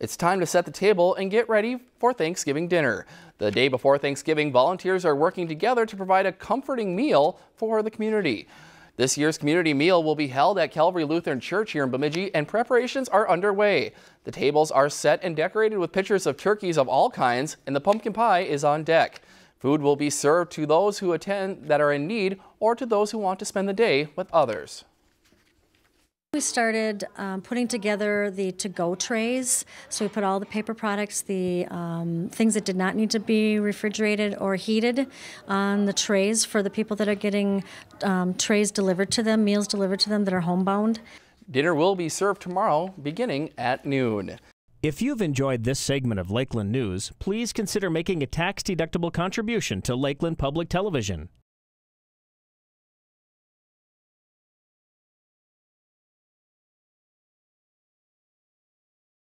It's time to set the table and get ready for Thanksgiving dinner. The day before Thanksgiving, volunteers are working together to provide a comforting meal for the community. This year's community meal will be held at Calvary Lutheran Church here in Bemidji and preparations are underway. The tables are set and decorated with pictures of turkeys of all kinds and the pumpkin pie is on deck. Food will be served to those who attend that are in need or to those who want to spend the day with others. We started um, putting together the to-go trays. So we put all the paper products, the um, things that did not need to be refrigerated or heated on the trays for the people that are getting um, trays delivered to them, meals delivered to them that are homebound. Dinner will be served tomorrow beginning at noon. If you've enjoyed this segment of Lakeland News, please consider making a tax-deductible contribution to Lakeland Public Television.